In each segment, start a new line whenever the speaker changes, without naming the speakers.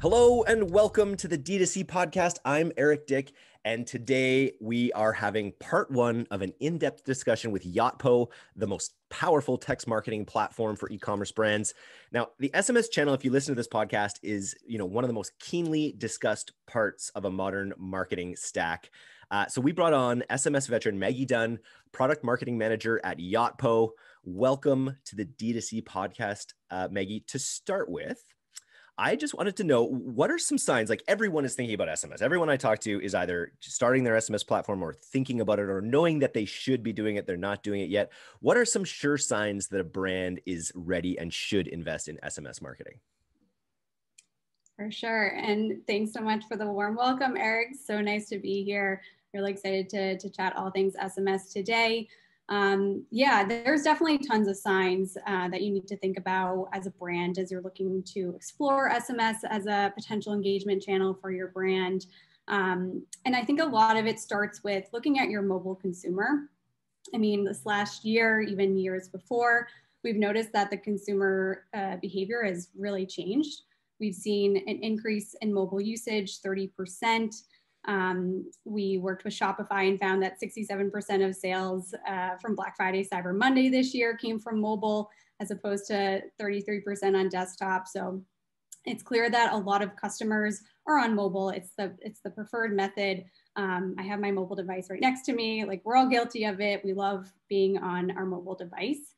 Hello and welcome to the D2C podcast. I'm Eric Dyck, and today we are having part one of an in depth discussion with Yotpo, the most powerful text marketing platform for e commerce brands. Now, the SMS channel, if you listen to this podcast, is you know one of the most keenly discussed parts of a modern marketing stack. Uh, so we brought on SMS veteran Maggie Dunn, product marketing manager at Yotpo. Welcome to the D2C podcast, uh, Maggie. To start with, I just wanted to know what are some signs like everyone is thinking about SMS. Everyone I talk to is either starting their SMS platform or thinking about it or knowing that they should be doing it. They're not doing it yet. What are some sure signs that a brand is ready and should invest in SMS marketing?
For sure. And thanks so much for the warm welcome, Eric. So nice to be here. Really excited to, to chat all things SMS today um, yeah, there's definitely tons of signs uh, that you need to think about as a brand as you're looking to explore SMS as a potential engagement channel for your brand. Um, and I think a lot of it starts with looking at your mobile consumer. I mean, this last year, even years before, we've noticed that the consumer uh, behavior has really changed. We've seen an increase in mobile usage, 30%. Um, we worked with Shopify and found that 67% of sales uh, from Black Friday, Cyber Monday this year came from mobile as opposed to 33% on desktop. So it's clear that a lot of customers are on mobile. It's the, it's the preferred method. Um, I have my mobile device right next to me. Like we're all guilty of it. We love being on our mobile device.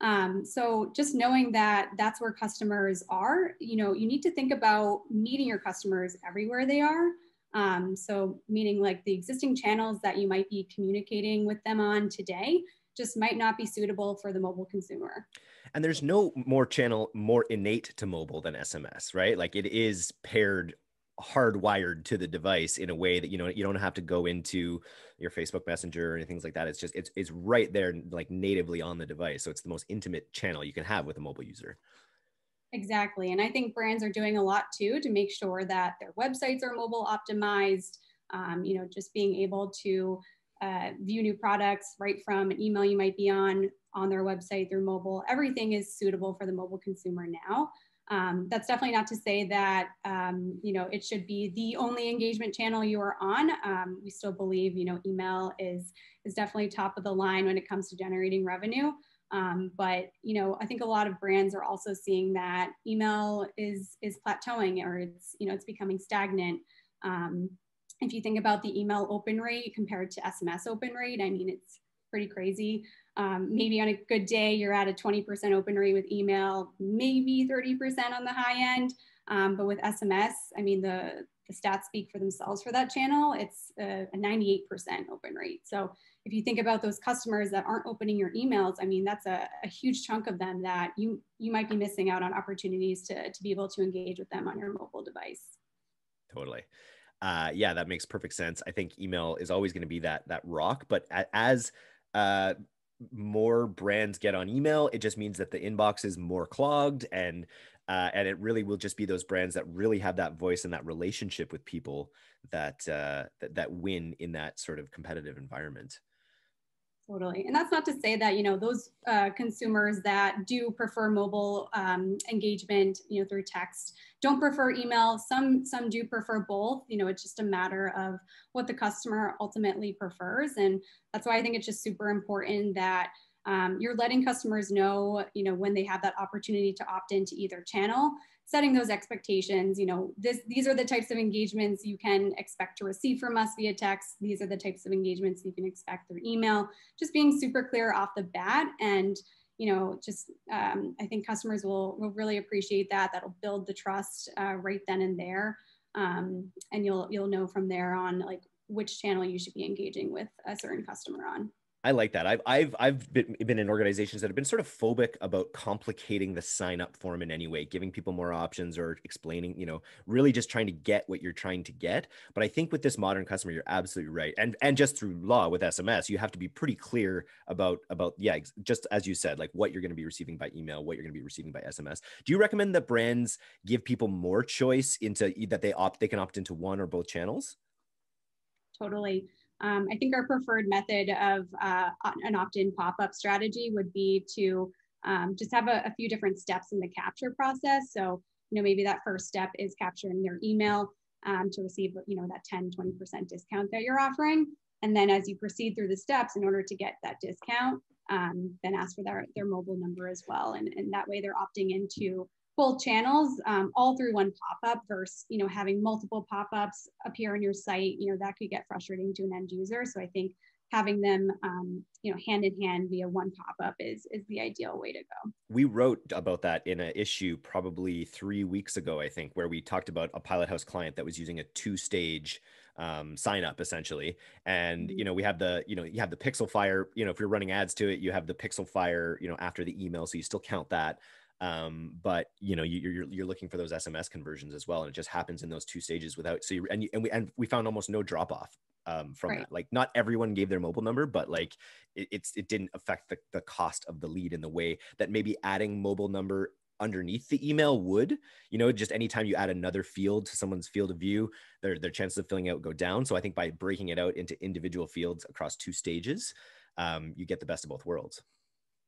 Um, so just knowing that that's where customers are, you know, you need to think about meeting your customers everywhere they are. Um, so meaning like the existing channels that you might be communicating with them on today just might not be suitable for the mobile consumer.
And there's no more channel more innate to mobile than SMS, right? Like it is paired hardwired to the device in a way that you know you don't have to go into your Facebook Messenger or anything like that. It's just it's it's right there like natively on the device. So it's the most intimate channel you can have with a mobile user.
Exactly. And I think brands are doing a lot too to make sure that their websites are mobile optimized. Um, you know, just being able to uh, view new products right from an email you might be on on their website through mobile. Everything is suitable for the mobile consumer now. Um, that's definitely not to say that um, you know it should be the only engagement channel you are on. Um, we still believe you know email is is definitely top of the line when it comes to generating revenue. Um, but you know, I think a lot of brands are also seeing that email is is plateauing or it's you know it's becoming stagnant. Um, if you think about the email open rate compared to SMS open rate, I mean it's pretty crazy. Um, maybe on a good day you're at a 20% open rate with email, maybe 30% on the high end. Um, but with SMS, I mean the the stats speak for themselves for that channel. It's a, a 98% open rate. So if you think about those customers that aren't opening your emails, I mean, that's a, a, huge chunk of them that you, you might be missing out on opportunities to, to be able to engage with them on your mobile device.
Totally. Uh, yeah, that makes perfect sense. I think email is always going to be that, that rock, but as, uh, more brands get on email, it just means that the inbox is more clogged and uh, and it really will just be those brands that really have that voice and that relationship with people that uh, that, that win in that sort of competitive environment.
Totally. And that's not to say that, you know, those uh, consumers that do prefer mobile um, engagement, you know, through text don't prefer email. Some, some do prefer both. You know, it's just a matter of what the customer ultimately prefers. And that's why I think it's just super important that um, you're letting customers know, you know, when they have that opportunity to opt into either channel, setting those expectations, you know, this, these are the types of engagements you can expect to receive from us via text. These are the types of engagements you can expect through email, just being super clear off the bat. And, you know, just, um, I think customers will, will really appreciate that. That'll build the trust uh, right then and there. Um, and you'll, you'll know from there on like which channel you should be engaging with a certain customer on.
I like that. I've I've I've been, been in organizations that have been sort of phobic about complicating the sign up form in any way, giving people more options or explaining, you know, really just trying to get what you're trying to get. But I think with this modern customer, you're absolutely right. And and just through law with SMS, you have to be pretty clear about about yeah, just as you said, like what you're going to be receiving by email, what you're going to be receiving by SMS. Do you recommend that brands give people more choice into that they opt they can opt into one or both channels?
Totally. Um, I think our preferred method of uh, an opt-in pop-up strategy would be to um, just have a, a, few different steps in the capture process. So you know, maybe that first step is capturing their email um, to receive, you know, that 10, 20% discount that you're offering. And then as you proceed through the steps in order to get that discount, um, then ask for their, their mobile number as well. And, and that way they're opting into both channels um, all through one pop-up versus you know having multiple pop-ups appear on your site you know that could get frustrating to an end user. So i think having them um, you know hand in hand via one pop-up is is the ideal way to go.
We wrote about that in an issue probably three weeks ago i think where we talked about a Pilothouse client that was using a two stage um, sign up essentially. And you mm-hmm. know we have the you know you have the pixel fire you know if you're running ads to it you have the pixel fire you know after the email so you still count that um, but you know you, are you're, you're looking for those sms conversions as well and it just happens in those two stages without so you and, you, and we and we found almost no drop off um, from right. that. Like not everyone gave their mobile number but like it, it's it didn't affect the, the cost of the lead in the way that maybe adding mobile number underneath the email would. You know just anytime you add another field to someone's field of view their their chances of filling out go down. So i think by breaking it out into individual fields across two stages um, you get the best of both worlds.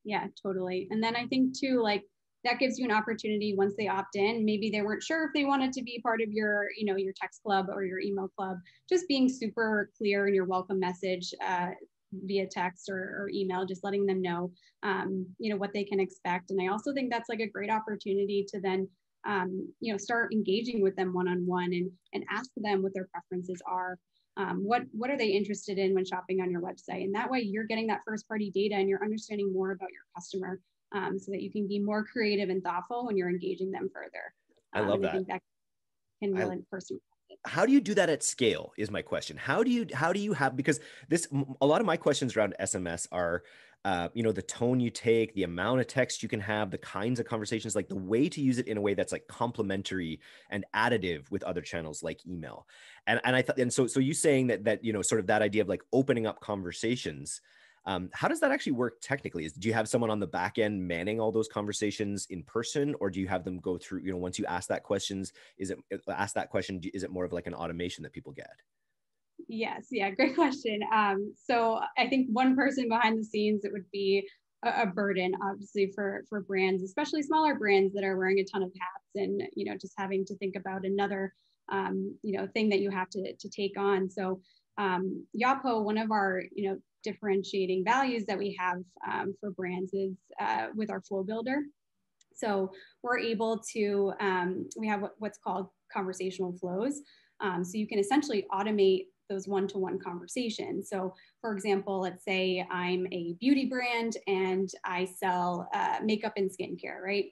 Yeah totally. And then i think too like that gives you an opportunity once they opt in. Maybe they weren't sure if they wanted to be part of your you know your text club or your email club. Just being super clear in your welcome message uh, via text or, or, email just letting them know um, you know what they can expect. And i also think that's like a great opportunity to then um, you know start engaging with them one-on-one and and ask them what their preferences are. Um, what what are they interested in when shopping on your website? And that way you're getting that first party data and you're understanding more about your customer um, so that you can be more creative and thoughtful when you're engaging them further.
I love um, that. I that
can really person
how do you do that at scale is my question how do you how do you have because this a lot of my questions around sms are uh, you know the tone you take the amount of text you can have the kinds of conversations like the way to use it in a way that's like complementary and additive with other channels like email and and i thought and so so you saying that that you know sort of that idea of like opening up conversations um, how does that actually work technically? Is do you have someone on the back end manning all those conversations in person, or do you have them go through? You know, once you ask that questions, is it uh, ask that question? Is it more of like an automation that people get?
Yes, yeah, great question. Um, so I think one person behind the scenes it would be a, a burden, obviously, for for brands, especially smaller brands that are wearing a ton of hats, and you know, just having to think about another um, you know thing that you have to to take on. So um, Yotpo, one of our you know differentiating values that we have um, for brands is uh, with our flow builder. So we're able to, um, we have what's called conversational flows. Um, so you can essentially automate those one-to-one conversations. So for example, let's say I'm a beauty brand and I sell uh, makeup and skincare, right?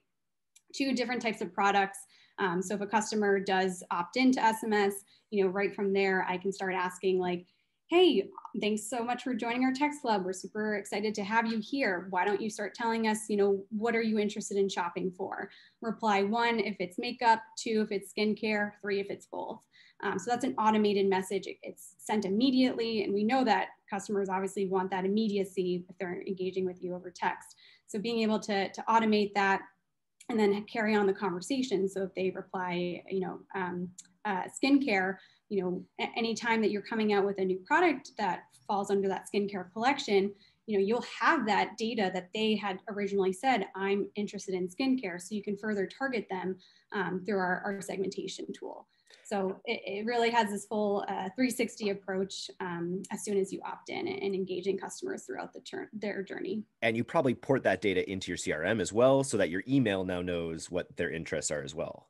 Two different types of products. Um, so if a customer does opt into SMS, you know, right from there, I can start asking like, hey, thanks so much for joining our text club. We're super excited to have you here. Why don't you start telling us, you know, what are you interested in shopping for? Reply one if it's makeup, two if it's skincare, three if it's both. Um, so that's an automated message. It's sent immediately. And we know that customers obviously want that immediacy if they're engaging with you over text. So being able to, to automate that and then carry on the conversation. So if they reply, you know, um, uh, skincare, you know, anytime that you're coming out with a new product that falls under that skincare collection, you know, you'll have that data that they had originally said, I'm interested in skincare. So you can further target them um, through our, our, segmentation tool. So it, it really has this full uh, 360 approach um, as soon as you opt in and, engaging customers throughout the ter- their journey.
And you probably port that data into your CRM as well, so that your email now knows what their interests are as well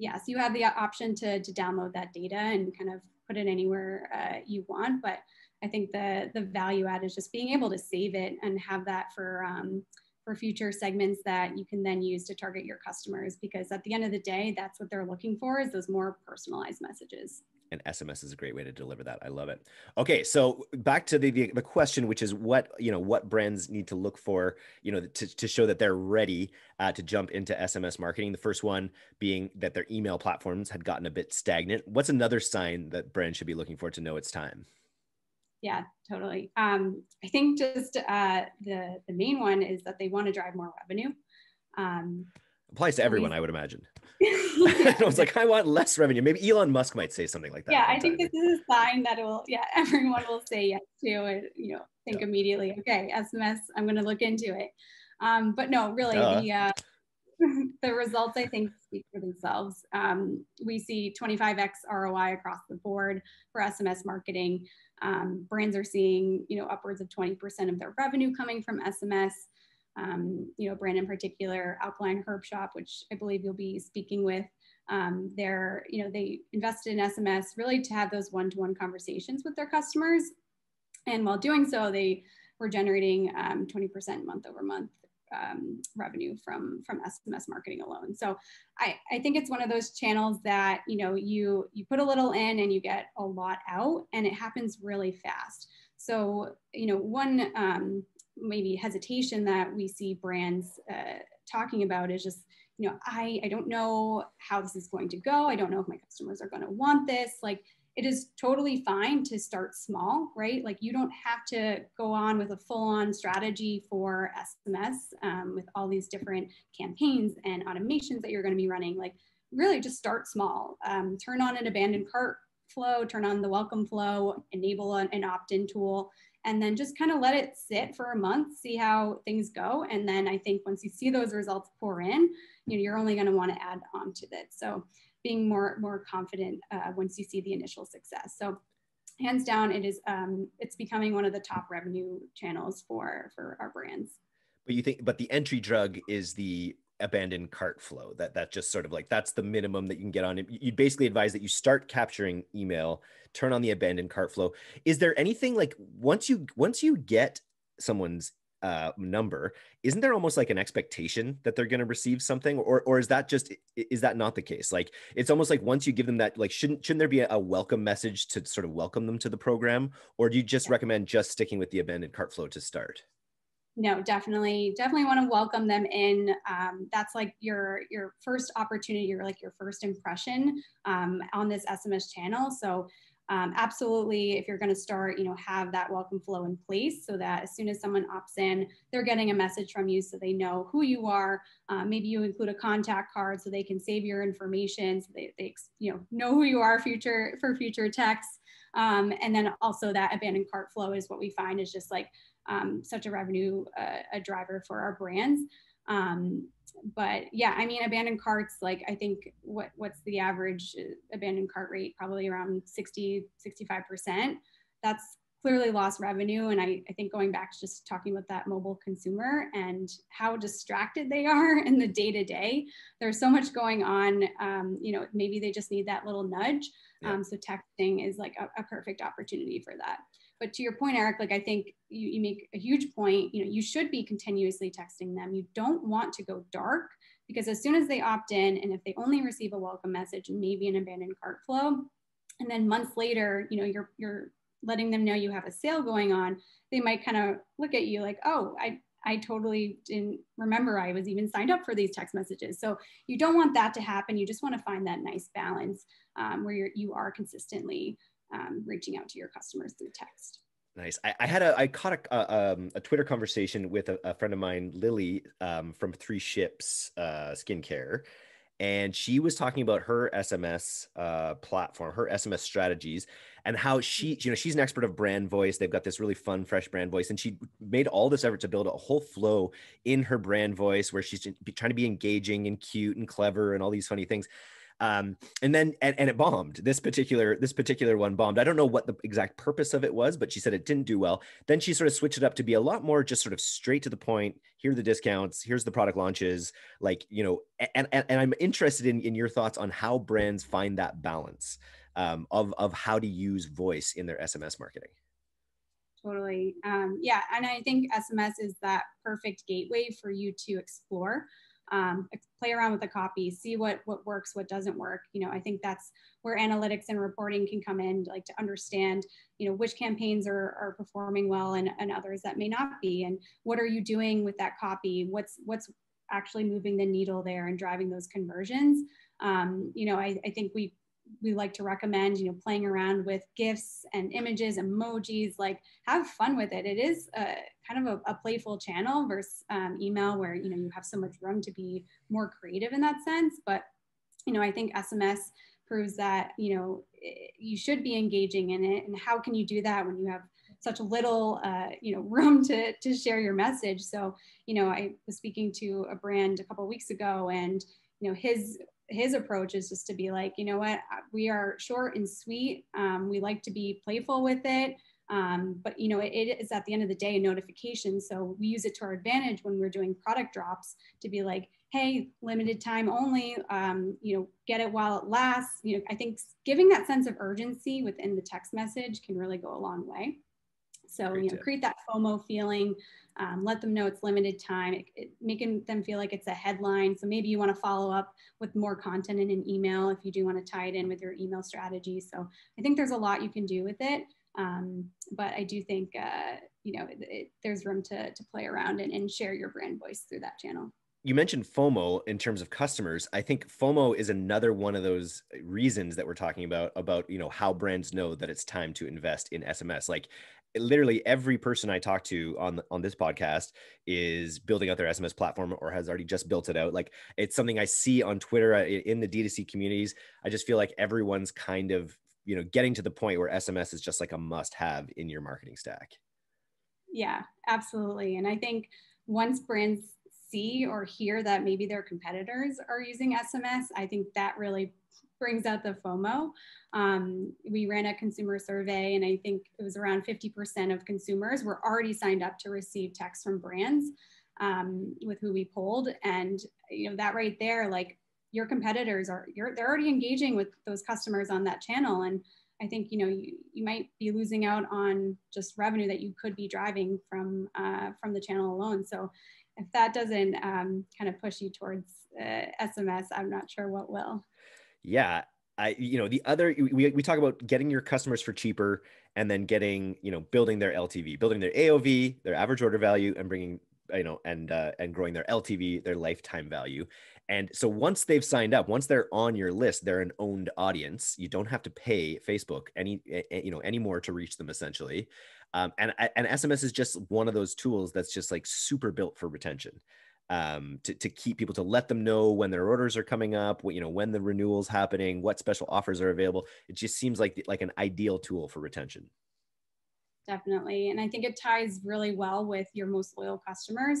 yes, you have the option to, to download that data and kind of put it anywhere uh, you want. But I think the, the value add is just being able to save it and have that for, um, for future segments that you can then use to target your customers. Because at the end of the day, that's what they're looking for is those more personalized messages
and SMS is a great way to deliver that. I love it. Okay, so back to the, the, the question, which is what you know what brands need to look for, you know, to, to show that they're ready uh, to jump into SMS marketing. The first one being that their email platforms had gotten a bit stagnant. What's another sign that brands should be looking for to know it's time?
Yeah, totally. Um, I think just uh, the the main one is that they want to drive more revenue. Um,
Applies to everyone, I would imagine. I was like, I want less revenue. Maybe Elon Musk might say something like that.
Yeah, I think this is a sign that it will, yeah, everyone will say yes to it, you know, think yeah. immediately, okay, SMS, I'm going to look into it. Um, but no, really, uh. the, uh, the results I think speak for themselves. Um, we see 25x ROI across the board for SMS marketing. Um, brands are seeing, you know, upwards of 20% of their revenue coming from SMS. Um, you know, brand in particular, Alkaline Herb Shop, which I believe you'll be speaking with. Um, they're, you know, they invested in SMS really to have those one-to-one conversations with their customers, and while doing so, they were generating 20% um, month over month um, revenue from from SMS marketing alone. So I, I think it's one of those channels that you know you you put a little in and you get a lot out, and it happens really fast. So you know one um, maybe hesitation that we see brands uh, talking about is just you know I I don't know how this is going to go. I don't know if my customers are going to want this. Like it is totally fine to start small, right? Like you don't have to go on with a full on strategy for SMS um, with all these different campaigns and automations that you're going to be running. Like really just start small. Um, turn on an abandoned cart flow, turn on the welcome flow, enable an, an opt in tool, and then just kind of let it sit for a month, see how things go. And then I think once you see those results pour in, you know, you're only going to want to add on to it. So being more more confident uh, once you see the initial success. So hands down, it is um, it's becoming one of the top revenue channels for for our brands.
But you think, but the entry drug is the abandoned cart flow. That that just sort of like that's the minimum that you can get on. It you'd basically advise that you start capturing email, turn on the abandoned cart flow. Is there anything like once you once you get someone's uh, number, isn't there almost like an expectation that they're going to receive something, or or is that just is that not the case? Like it's almost like once you give them that, like shouldn't shouldn't there be a, welcome message to sort of welcome them to the program, or do you just recommend just sticking with the abandoned cart flow to start?
No definitely definitely want to welcome them in. Um, that's like your your first opportunity your like your first impression um, on this sms channel. So um, absolutely if you're going to start you know have that welcome flow in place so that as soon as someone opts in they're getting a message from you so they know who you are. Uh, maybe you include a contact card so they can save your information so they, they you know know who you are future for future texts. Um, and then also that abandoned cart flow is what we find is just like um, such a revenue uh, a driver for our brands um, but yeah, I mean, abandoned carts, like I think what what's the average uh, abandoned cart rate? Probably around 60, 65%. That's clearly lost revenue. And I, I think going back to just talking about that mobile consumer and how distracted they are in the day to day, there's so much going on. Um, you know, maybe they just need that little nudge. Yeah. Um, so texting is like a, a perfect opportunity for that but to your point eric like i think you, you make a huge point you know you should be continuously texting them you don't want to go dark because as soon as they opt in and if they only receive a welcome message and maybe an abandoned cart flow and then months later you know you're you're letting them know you have a sale going on they might kind of look at you like oh i I totally didn't remember I was even signed up for these text messages. So you don't want that to happen. You just want to find that nice balance um, where you're, you are consistently um, reaching out to your customers through text.
Nice. I, I, had a I caught a, a, um, a Twitter conversation with a, a, friend of mine, Lily, um, from Three Ships uh, Skincare, and she was talking about her SMS uh, platform, her SMS strategies, and how she, you know, she's an expert of brand voice. They've got this really fun, fresh brand voice, and she made all this effort to build a whole flow in her brand voice where she's trying to be engaging and cute and clever and all these funny things. Um, and then and, and it bombed. This particular this particular one bombed. I don't know what the exact purpose of it was but she said it didn't do well. Then she sort of switched it up to be a lot more just sort of straight to the point. Here are the discounts. Here's the product launches. Like you know and and, and i'm interested in, in your thoughts on how brands find that balance um, of of how to use voice in their sms marketing
totally um, yeah and i think sms is that perfect gateway for you to explore um, play around with the copy, see what what works, what doesn't work. You know, I think that's where analytics and reporting can come in, like to understand, you know, which campaigns are, are performing well and, and others that may not be, and what are you doing with that copy? What's what's actually moving the needle there and driving those conversions. Um, you know, I, I think we we like to recommend, you know, playing around with GIFs and images, emojis, like have fun with it. It is a, kind of a, a playful channel versus um, email where, you know, you have so much room to be more creative in that sense. But, you know, I think SMS proves that, you know, you should be engaging in it. And how can you do that when you have such little uh, you know room to to share your message so you know i was speaking to a brand a couple weeks ago and you know his his approach is just to be like you know what we are short and sweet um, we like to be playful with it um, but you know, it, it is at the end of the day a notification. So we use it to our advantage when we're doing product drops to be like, hey, limited time only, um, you know, get it while it lasts. You know, I think giving that sense of urgency within the text message can really go a long way. So, Great you know, tip. create that FOMO feeling, um, let them know it's limited time, it, it, making them feel like it's a headline. So maybe you want to follow up with more content in an email if you do want to tie it in with your email strategy. So I think there's a lot you can do with it. Um, but I do think, uh, you know, it, there's room to, to play around and, and share your brand voice through that channel
you mentioned FOMO in terms of customers. I think FOMO is another one of those reasons that we're talking about about you know how brands know that it's time to invest in SMS. Like literally every person I talk to on on this podcast is building out their SMS platform or has already just built it out. Like it's something I see on Twitter in the D2C communities. I just feel like everyone's kind of you know getting to the point where sms is just like a must have in your marketing stack
yeah absolutely and i think once brands see or hear that maybe their competitors are using sms i think that really brings out the fomo. Um, we ran a consumer survey and i think it was around 50% of consumers were already signed up to receive text from brands um, with who we polled. And you know that right there like your competitors are you're they're already engaging with those customers on that channel. And i think you know you, you might be losing out on just revenue that you could be driving from uh, from the channel alone. So if that doesn't um, kind of push you towards uh, sms i'm not sure what will
yeah I, you know, the other we, we talk about getting your customers for cheaper and then getting, you know, building their LTV, building their AOV, their average order value, and bringing, you know, and uh, and growing their LTV, their lifetime value. And so once they've signed up, once they're on your list, they're an owned audience. You don't have to pay Facebook any, you know, anymore to reach them essentially. Um, and, and SMS is just one of those tools that's just like super built for retention. Um, to, to keep people to let them know when their orders are coming up, what, you know, when the renewals happening, what special offers are available. It just seems like like an ideal tool for retention.
Definitely, and I think it ties really well with your most loyal customers.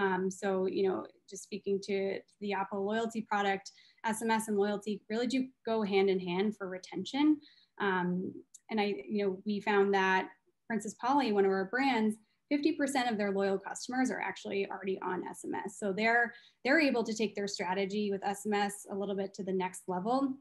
Um, so, you know, just speaking to the Apple loyalty product, SMS and loyalty really do go hand in hand for retention. Um, and I, you know, we found that Princess Polly, one of our brands, 50% of their loyal customers are actually already on SMS. So they're they're able to take their strategy with SMS a little bit to the next level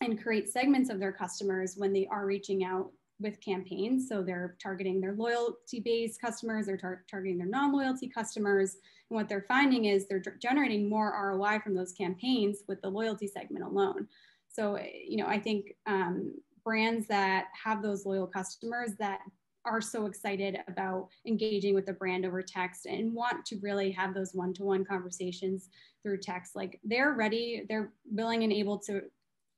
and create segments of their customers when they are reaching out with campaigns. So they're targeting their loyalty based customers, they're tar targeting their non loyalty customers. And what they're finding is they're generating more ROI from those campaigns with the loyalty segment alone. So, you know, I think um, brands that have those loyal customers that are so excited about engaging with the brand over text and want to really have those one-to-one conversations through text like they're ready they're willing and able to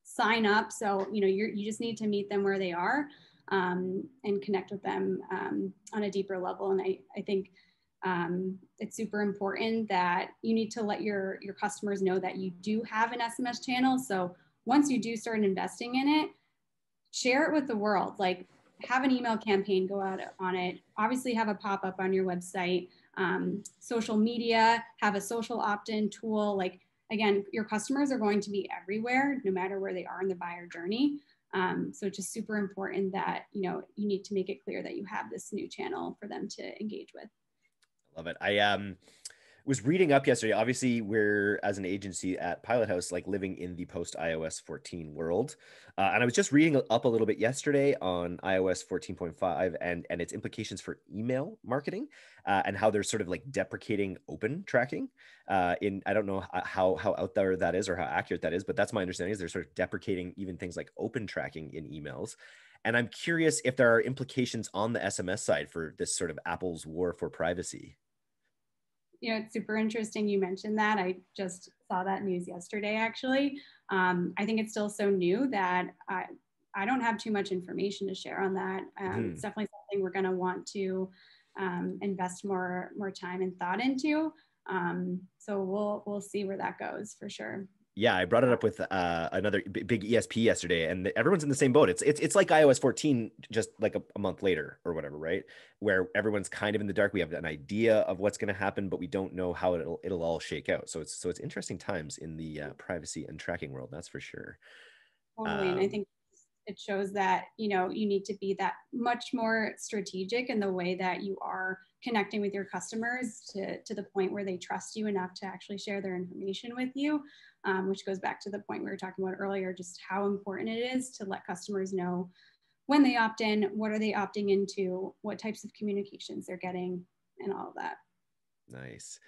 sign up so you know you you just need to meet them where they are um, and connect with them um, on a deeper level. And I, I think um, it's super important that you need to let your, your customers know that you do have an SMS channel. So once you do start investing in it, share it with the world. Like have an email campaign go out on it. Obviously have a pop-up on your website. Um, social media, have a social opt-in tool. Like again, your customers are going to be everywhere, no matter where they are in the buyer journey. Um, so it's just super important that, you know, you need to make it clear that you have this new channel for them to engage with.
I love it. I um, was reading up yesterday. Obviously, we're as an agency at Pilothouse, like living in the post iOS 14 world. Uh, and I was just reading up a little bit yesterday on iOS 14.5 and and its implications for email marketing uh, and how they're sort of like deprecating open tracking. Uh, in I don't know how how out there that is or how accurate that is, but that's my understanding is they're sort of deprecating even things like open tracking in emails. And I'm curious if there are implications on the SMS side for this sort of Apple's war for privacy.
You know, it's super interesting you mentioned that. I just saw that news yesterday, actually. Um, I think it's still so new that I, I don't have too much information to share on that. Um, mm-hmm. It's definitely something we're going to want to um, invest more more time and thought into. Um, so we'll we'll see where that goes for sure.
Yeah, I brought it up with uh, another big ESP yesterday, and everyone's in the same boat. It's it's it's like iOS 14, just like a, a, month later or whatever, right? Where everyone's kind of in the dark. We have an idea of what's going to happen, but we don't know how it'll it'll all shake out. So it's so it's interesting times in the uh, privacy and tracking world. That's for sure.
Totally, um, and I um, think it shows that you know you need to be that much more strategic in the way that you are connecting with your customers to, to the point where they trust you enough to actually share their information with you um, which goes back to the point we were talking about earlier just how important it is to let customers know when they opt in what are they opting into what types of communications they're getting and all of that.
Nice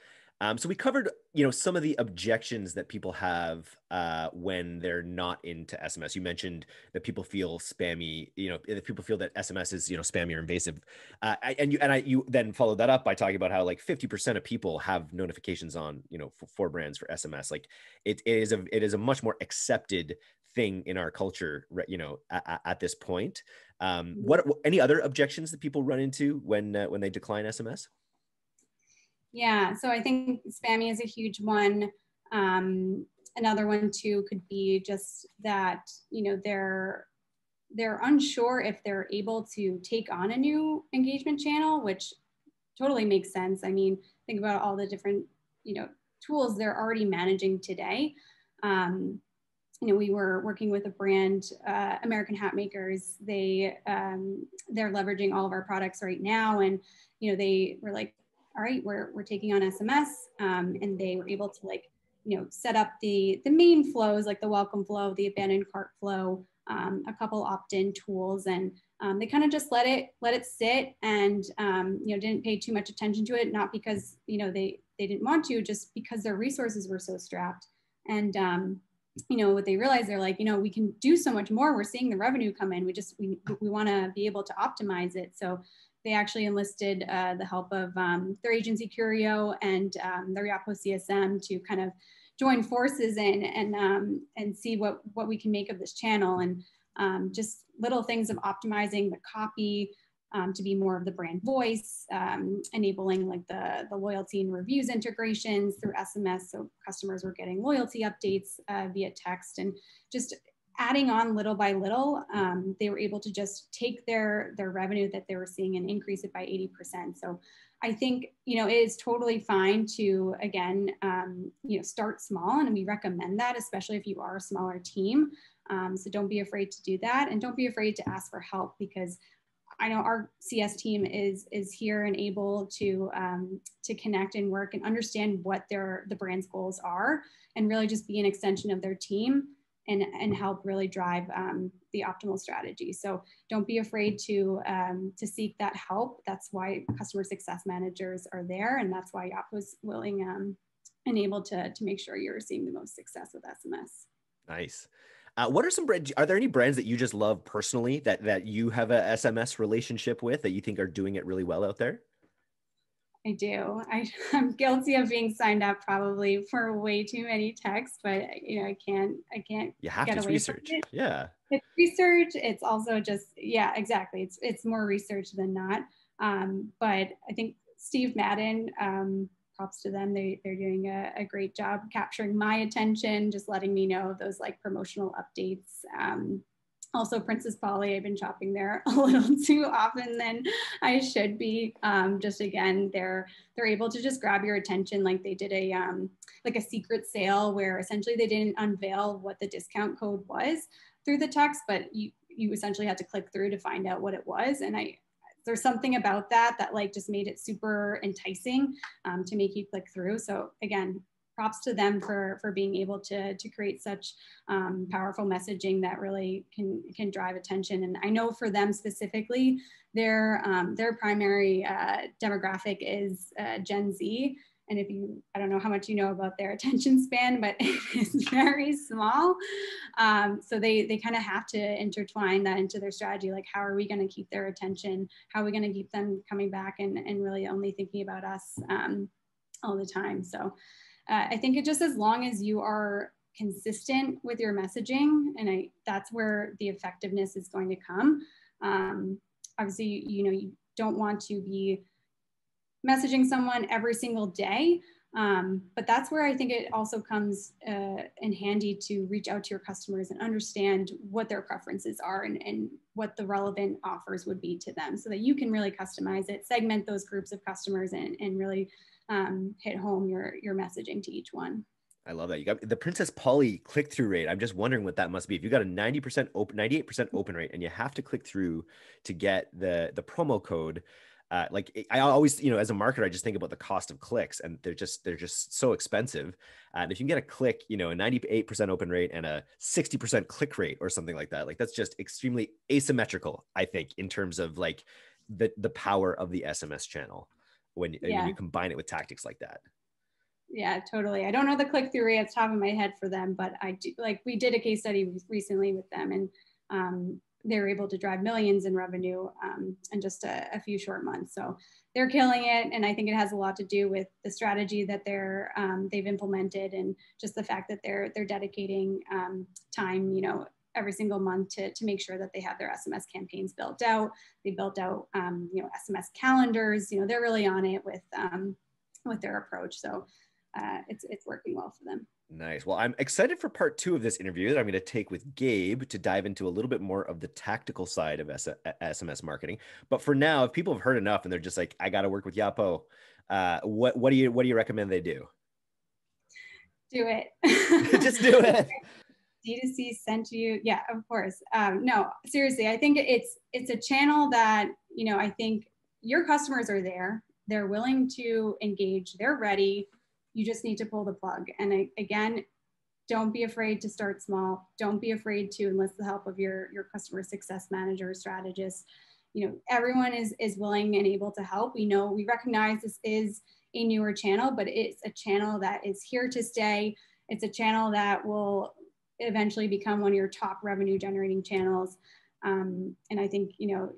um, so we covered, you know, some of the objections that people have uh, when they're not into SMS. You mentioned that people feel spammy, you know, that people feel that SMS is, you know, spammy or invasive. Uh, and you and I, you then followed that up by talking about how like 50% of people have notifications on, you know, for, for brands for SMS. Like it, it is a it is a much more accepted thing in our culture, you know, at, at this point. Um, mm-hmm. what any other objections that people run into when uh, when they decline SMS?
Yeah, so I think spammy is a huge one. Um, another one too could be just that you know they're they're unsure if they're able to take on a new engagement channel, which totally makes sense. I mean, think about all the different you know tools they're already managing today. Um, you know, we were working with a brand, uh, American Hat Makers. They um, they're leveraging all of our products right now, and you know, they were like, all right, we're, we're taking on SMS. Um, and they were able to like, you know, set up the, the main flows like the welcome flow, the abandoned cart flow, um, a couple opt-in tools. And um, they kind of just let it, let it sit and, um, you know, didn't pay too much attention to it, not because, you know, they, they didn't want to, just because their resources were so strapped. And, um, you know what they realized they're like you know we can do so much more we're seeing the revenue come in we just we, we want to be able to optimize it so they actually enlisted uh, the help of um, their agency Curio and um, their Yotpo CSM to kind of join forces and and um, and see what what we can make of this channel and um, just little things of optimizing the copy um, to be more of the brand voice, um, enabling like the the loyalty and reviews integrations through SMS, so customers were getting loyalty updates uh, via text and just adding on little by little, um, they were able to just take their their revenue that they were seeing and increase it by 80%. So I think you know it is totally fine to again um, you know start small, and we recommend that, especially if you are a smaller team. Um, so don't be afraid to do that, and don't be afraid to ask for help because I know our CS team is is here and able to um, to connect and work and understand what their the brand's goals are, and really just be an extension of their team and, and help really drive um, the optimal strategy. So don't be afraid to, um, to seek that help. That's why customer success managers are there. And that's why Yotpo was willing um, and able to, to make sure you're seeing the most success with SMS.
Nice. Uh, what are some brands? Are there any brands that you just love personally that that you have a SMS relationship with that you think are doing it really well out there?
I do. I, am guilty of being signed up probably for way too many texts, but you know, I can't, I can't.
You have to research. It. Yeah.
It's research. It's also just, yeah, exactly. It's, it's more research than not. Um, but I think Steve Madden, um, props to them. They, they're doing a, a, great job capturing my attention, just letting me know those like promotional updates. Um, also Princess Polly, I've been shopping there a little too often than I should be. Um, just again, they're they're able to just grab your attention like they did a um, like a secret sale where essentially they didn't unveil what the discount code was through the text, but you you essentially had to click through to find out what it was. And I there's something about that that like just made it super enticing um, to make you click through. So again, props to them for for being able to to create such um, powerful messaging that really can can drive attention. And I know for them specifically, their um, their primary uh, demographic is uh, Gen Z. And if you, I don't know how much you know about their attention span, but it's very small. Um, so they they kind of have to intertwine that into their strategy. Like, how are we going to keep their attention? How are we going to keep them coming back and, and really only thinking about us um, all the time? So uh, I think it just as long as you are consistent with your messaging, and I, that's where the effectiveness is going to come. Um, obviously, you, you know, you don't want to be messaging someone every single day. Um, but that's where I think it also comes uh, in handy to reach out to your customers and understand what their preferences are and, and what the relevant offers would be to them so that you can really customize it, segment those groups of customers and, and really um, hit home your, your messaging to each one.
I love that. You got the Princess Polly click through rate. I'm just wondering what that must be. If you got a 90% open, 98% open rate, and you have to click through to get the the promo code, uh, like I always, you know, as a marketer, I just think about the cost of clicks, and they're just they're just so expensive. And if you can get a click, you know, a 98% open rate and a 60% click rate or something like that, like that's just extremely asymmetrical. I think in terms of like the the power of the SMS channel when, yeah. when you combine it with tactics like that
yeah totally i don't know the click-through rate at the top of my head for them but i do like we did a case study recently with them and um, they were able to drive millions in revenue um, in just a, a, few short months. So they're killing it and i think it has a lot to do with the strategy that they're um, they've implemented and just the fact that they're they're dedicating um, time you know every single month to, to make sure that they have their sms campaigns built out. They built out um, you know sms calendars you know they're really on it with um, with their approach. So uh, it's it's working well for them.
Nice. Well, I'm excited for part two of this interview that I'm going to take with Gabe to dive into a little bit more of the tactical side of S- SMS marketing. But for now, if people have heard enough and they're just like, I got to work with Yotpo, uh, what what do you what do you recommend they do?
Do it.
just do it.
D2C sent you. Yeah, of course. Um, no, seriously, I think it's it's a channel that you know. I think your customers are there. They're willing to engage. They're ready you just need to pull the plug. And I, again, don't be afraid to start small. Don't be afraid to enlist the help of your, your customer success manager, strategist. You know, everyone is, is willing and able to help. We know, we recognize this is a newer channel, but it's a channel that is here to stay. It's a channel that will eventually become one of your top revenue generating channels. Um, and I think, you know,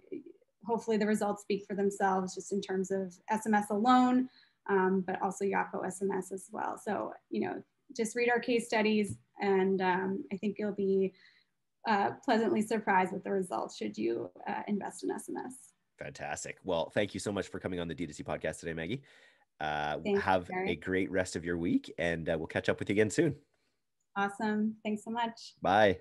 hopefully the results speak for themselves just in terms of SMS alone, um, but also Yotpo SMS as well. So, you know, just read our case studies and um, I think you'll be uh, pleasantly surprised with the results should you uh, invest in SMS.
Fantastic. Well, thank you so much for coming on the D2C podcast today, Maggie. Uh, have you, a great rest of your week and uh, we'll catch up with you again soon.
Awesome. Thanks so much.
Bye.